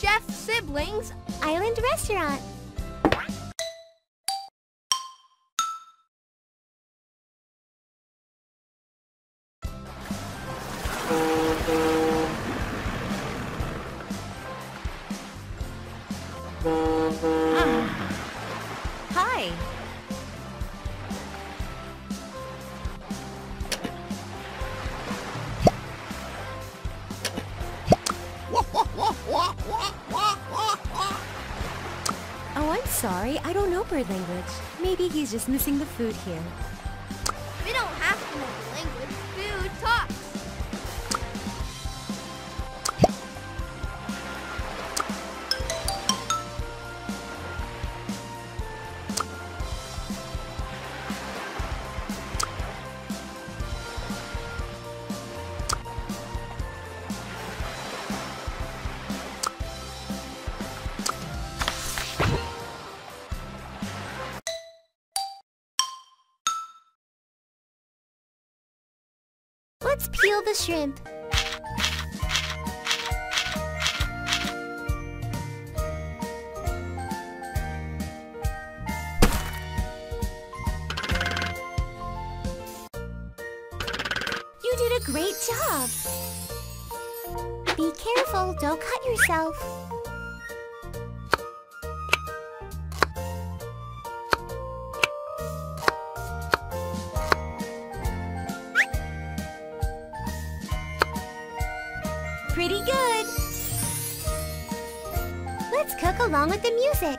Chef Siblings Island Restaurant. Sorry. I don't know bird language. Maybe he's just missing the food here. The shrimp. You did a great job. Be careful, don't cut yourself. Pretty good. Let's cook along with the music.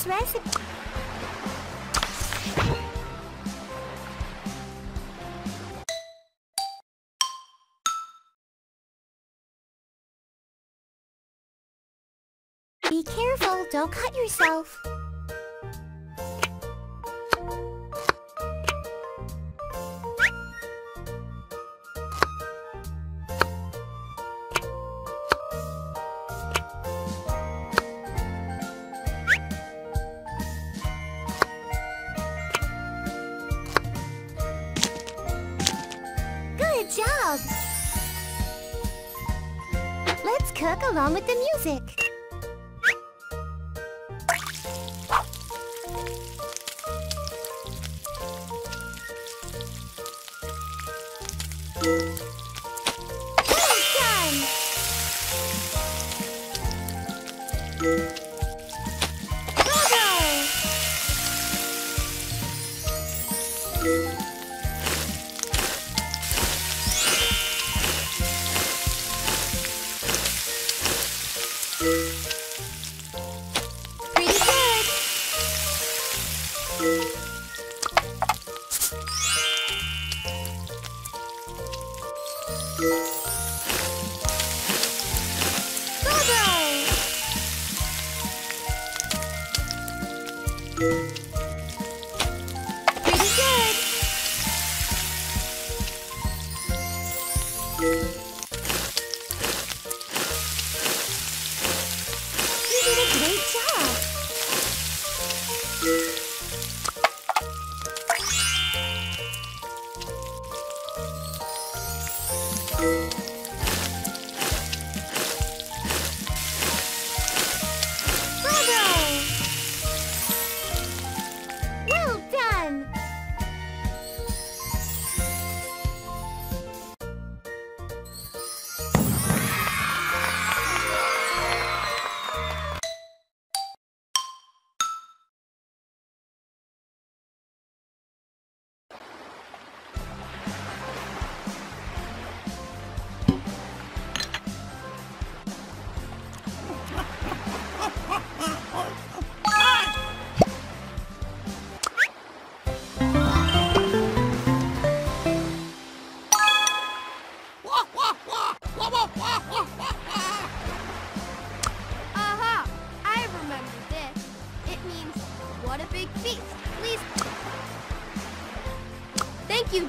This recipe. Be careful, don't cut yourself. Along with the music.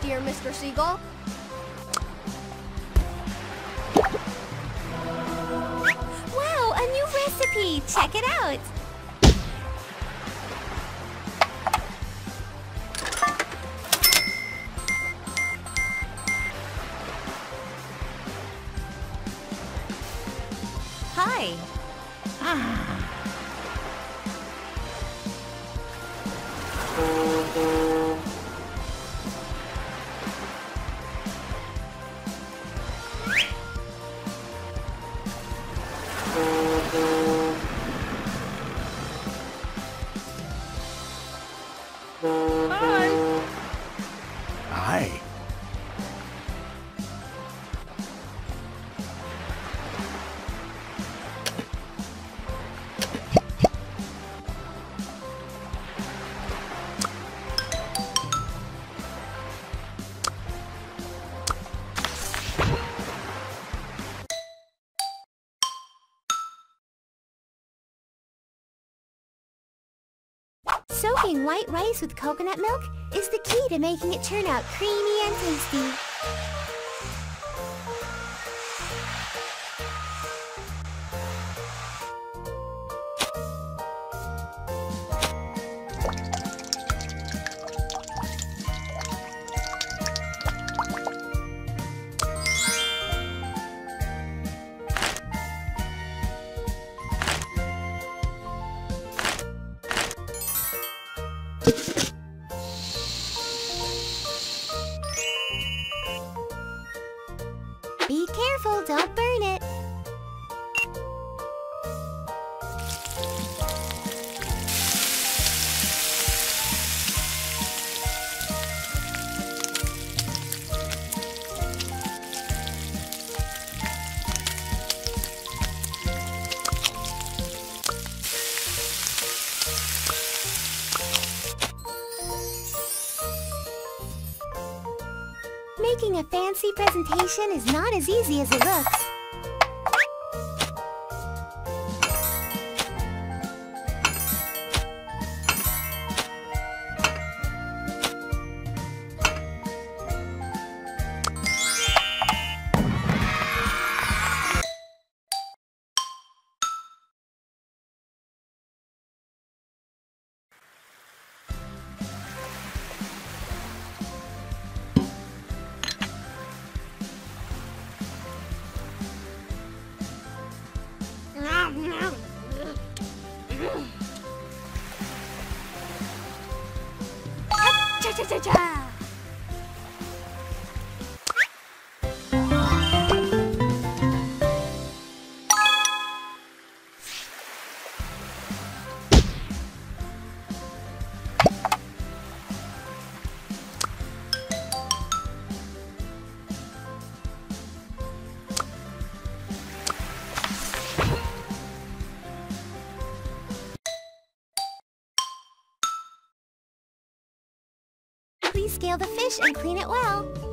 Here, Mr. Seagull. Wow, a new recipe! Check it out! White rice with coconut milk is the key to making it turn out creamy and tasty. you Making a fancy presentation is not as easy as it looks. 切切切！Scale the fish and clean it well.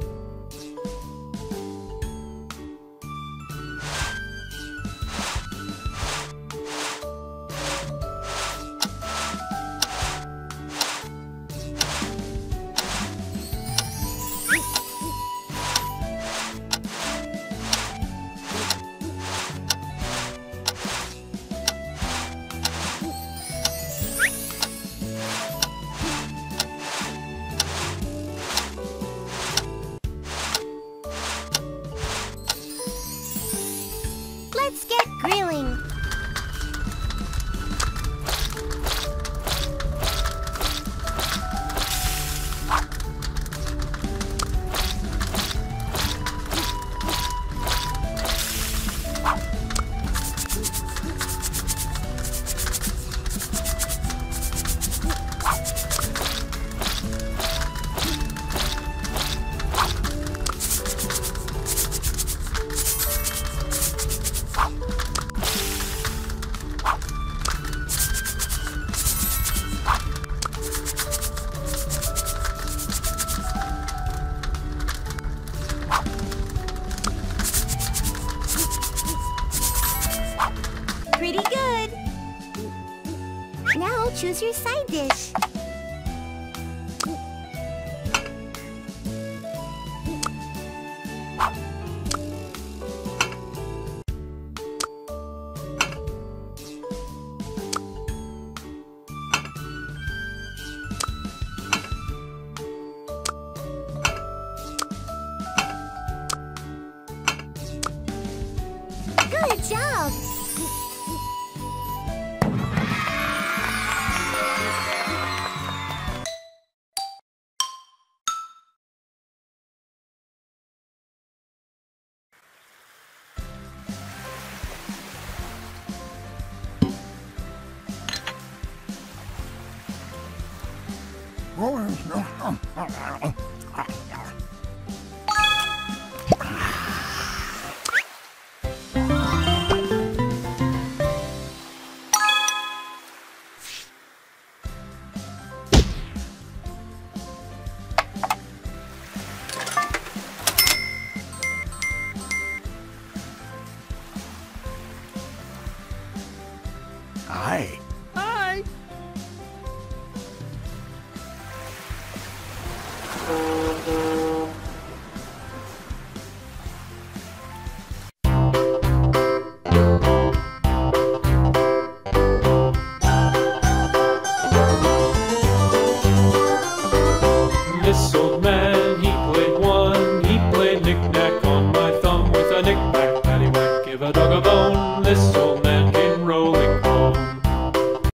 Oh,